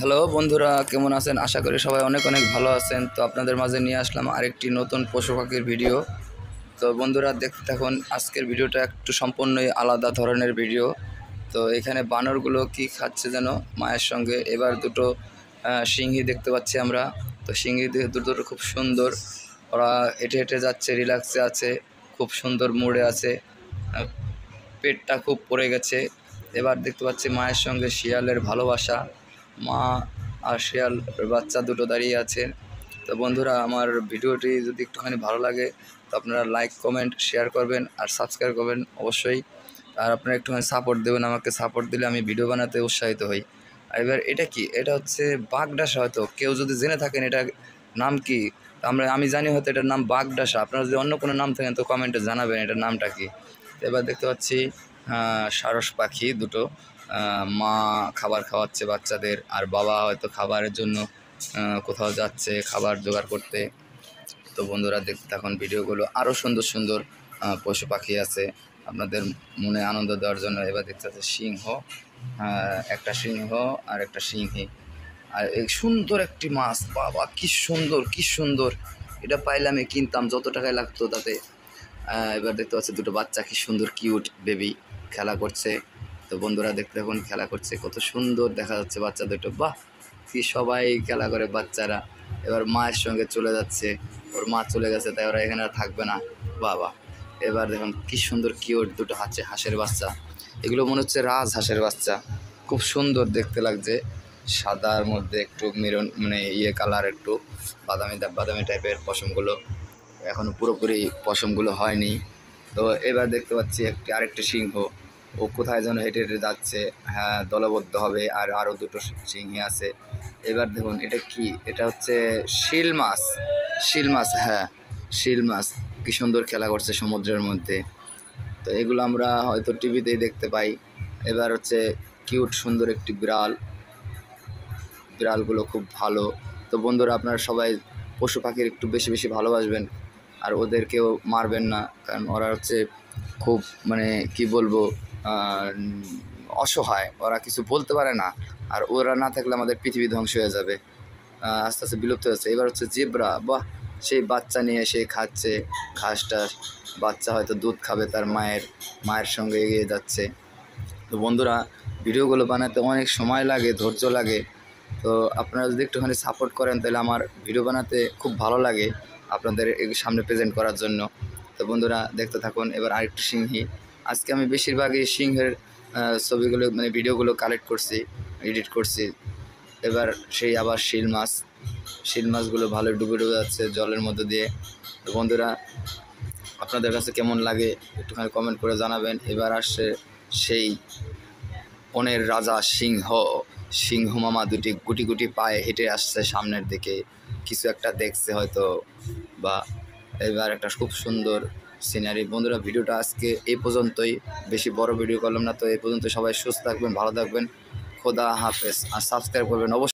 Hello বন্ধুরা, কেমন আছেন? আশা করি সবাই অনেক অনেক ভালো আছেন। তো আপনাদের মাঝে নিয়ে আসলাম আরেকটি নতুন পশু পাখির ভিডিও। তো বন্ধুরা, দেখতে থাকুন, আজকের ভিডিওটা একটু সম্পূর্ণই আলাদা ধরনের ভিডিও। তো এখানে বানরগুলো কি খাচ্ছে যেন? মায়ের সঙ্গে এবার দুটো সিংহি দেখতে পাচ্ছি আমরা। তো সিংহি দুটো খুব সুন্দর। ওরা হেঁটে হেঁটে যাচ্ছে রিল্যাক্সে আছে, খুব সুন্দর মুডে আছে। পেটটা খুব পড়ে গেছে। এবার দেখতে পাচ্ছি মায়ের সঙ্গে শিয়ালের ভালোবাসা। মা আর শিয়াল বাচ্চা দুটো দাঁড়িয়ে আছে। তো বন্ধুরা, আমার ভিডিওটি যদি একটুখানি ভালো লাগে, তো আপনারা লাইক কমেন্ট শেয়ার করবেন আর সাবস্ক্রাইব করবেন অবশ্যই। আর আপনারা একটুখানি সাপোর্ট দেবেন, আমাকে সাপোর্ট দিলে আমি ভিডিও বানাতে উৎসাহিত হই। আর এবার এটা কি? এটা হচ্ছে বাগডাসা হয়তো। কেউ যদি জেনে থাকেন এটা নাম কি আমরা, আমি জানি হয়তো এটার নাম বাগডাসা। আপনারা যদি অন্য কোনো নাম থাকেন, তো কমেন্টে জানাবেন এটার নামটা কি। এবার দেখতে পাচ্ছি সারস পাখি দুটো। মা খাবার খাওয়াচ্ছে বাচ্চাদের, আর বাবা হয়তো খাবারের জন্য কোথাও যাচ্ছে খাবার জোগাড় করতে। তো বন্ধুরা দেখতে থাকুন ভিডিওগুলো আরও সুন্দর সুন্দর পশু পাখি আছে। আপনাদের মনে আনন্দ দেওয়ার জন্য এবার দেখতে আছে সিংহ একটা সিংহ আর একটা সিংহী। আর এই সুন্দর একটি মাছ, বাবা, কি সুন্দর কি সুন্দর। এটা পাইলে আমি কিনতাম, যত টাকায় লাগতো তাতে। এবার দেখতে পাচ্ছি দুটো বাচ্চা, কি সুন্দর কিউট বেবি খেলা করছে। তো বন্ধুরা দেখতে এখন খেলা করছে, কত সুন্দর দেখা যাচ্ছে বাচ্চা দুটো বাহ! কি সবাই খেলা করে বাচ্চারা। এবার মায়ের সঙ্গে চলে যাচ্ছে, ওর মা চলে গেছে, তাই ওরা এখানে আর থাকবে না। বাবা, এবার দেখুন কি সুন্দর কিউট দুটো হাঁচে হাঁসের বাচ্চা। এগুলো মনে হচ্ছে রাজ হাঁসের বাচ্চা। খুব সুন্দর দেখতে লাগছে। সাদার মধ্যে একটু মেরন মানে ইয়ে কালার, একটু বাদামি বাদামি টাইপের পশমগুলো। এখনও পুরোপুরি পশমগুলো হয়নি। তো এবার দেখতে পাচ্ছি একটি, আরেকটি সিংহ। ও কোথায় যেন হেঁটে হেঁটে যাচ্ছে হ্যাঁ দলবদ্ধ হবে আর আরও দুটো সিংহী আছে। এবার দেখুন, এটা কি? এটা হচ্ছে শিল মাছ। শিল মাছ হ্যাঁ শিল মাছ। কী সুন্দর খেলা করছে সমুদ্রের মধ্যে। তো এগুলো আমরা হয়তো টিভিতেই দেখতে পাই। এবার হচ্ছে কিউট সুন্দর একটি বিড়াল। বিড়ালগুলো খুব ভালো। তো বন্ধুরা, আপনারা সবাই পশু পাখির একটু বেশি বেশি ভালোবাসবেন আর ওদেরকেও মারবেন না, কারণ ওরা হচ্ছে খুব মানে কি বলব অসহায়। ওরা কিছু বলতে পারে না। আর ওরা না থাকলে আমাদের পৃথিবী ধ্বংস হয়ে যাবে। আস্তে আস্তে বিলুপ্ত হচ্ছে এবার হচ্ছে জেব্রা, বাহ! সেই বাচ্চা নিয়ে সে খাচ্ছে ঘাস টাস বাচ্চা হয়তো দুধ খাবে তার মায়ের মায়ের সঙ্গে এগিয়ে যাচ্ছে। তো বন্ধুরা, ভিডিওগুলো বানাতে অনেক সময় লাগে, ধৈর্য লাগে। তো আপনারা যদি একটুখানি সাপোর্ট করেন, তাহলে আমার ভিডিও বানাতে খুব ভালো লাগে আপনাদের সামনে প্রেজেন্ট করার জন্য। তো বন্ধুরা দেখতে থাকুন, এবার আরেকটু সিংহী। আজকে আমি বেশিরভাগই সিংহের ছবিগুলো মানে ভিডিওগুলো কালেক্ট করছি এডিট করছি। এবার সেই আবার শিল মাছ। শিল মাছগুলো ভালো ডুবে ডুবে যাচ্ছে জলের মধ্যে দিয়ে। তো বন্ধুরা, আপনাদের কাছে কেমন লাগে একটুখানি কমেন্ট করে জানাবেন। এবার আসছে সেই বনের রাজা সিংহ। সিংহ মামা দুটি গুটি গুটি পায়ে হেঁটে আসছে সামনের দিকে। কিছু একটা দেখছে হয়তো বা এবার একটা খুব সুন্দর সিনারি বন্ধুরা, ভিডিওটা আজকে এই পর্যন্তই। বেশি বড় ভিডিও করলাম না, তো এই পর্যন্ত সবাই সুস্থ থাকবেন, ভালো থাকবেন। খোদা হাফেজ। আর সাবস্ক্রাইব করবেন অবশ্যই।